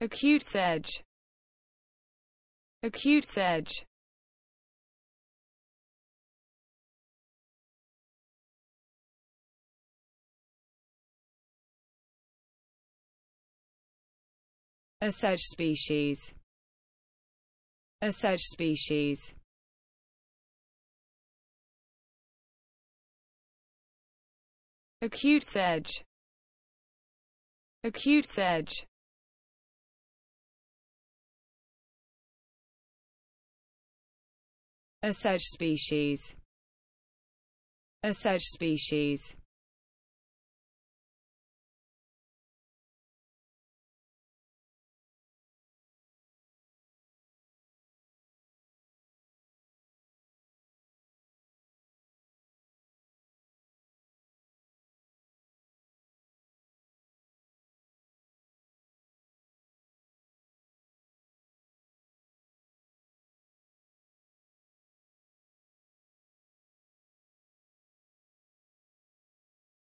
acute sedge. Acute sedge. A sedge species. A sedge species. Acute sedge. Acute sedge a sedge species. A sedge species